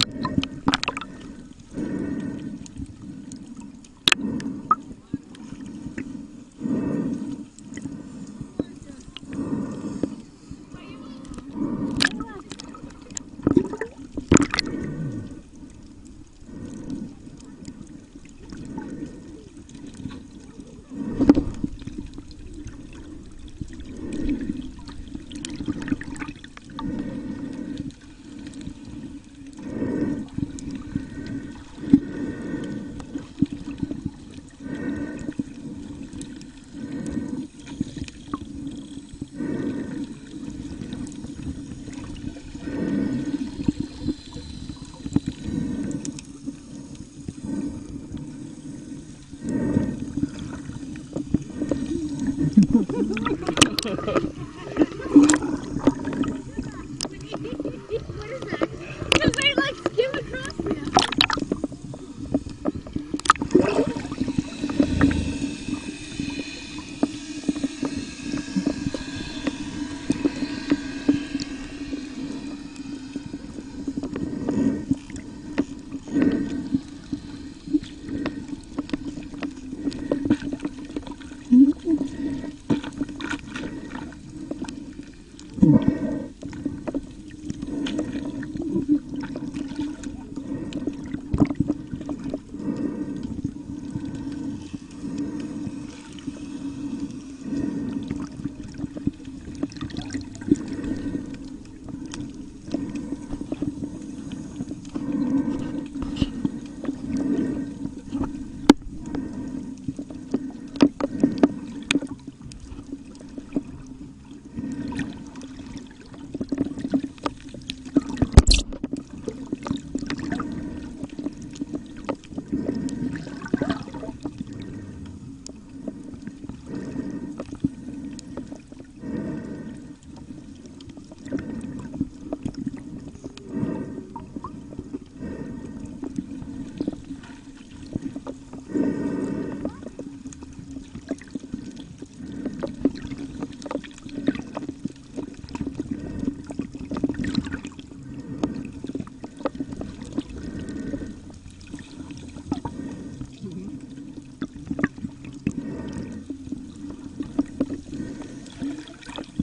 keep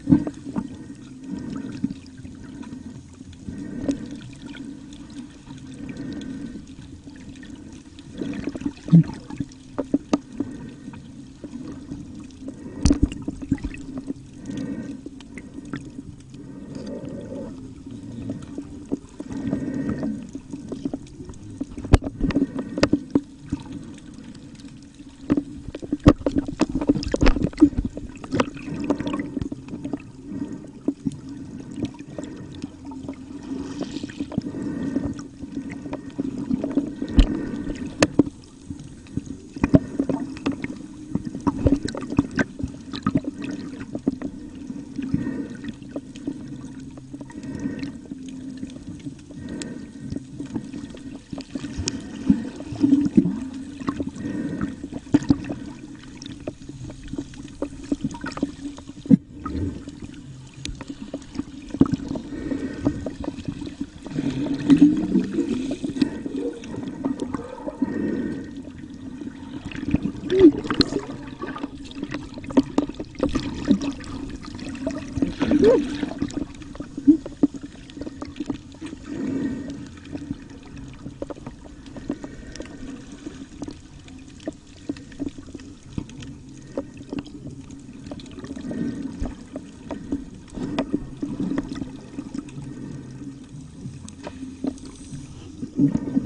Thank you. Thank mm -hmm. you.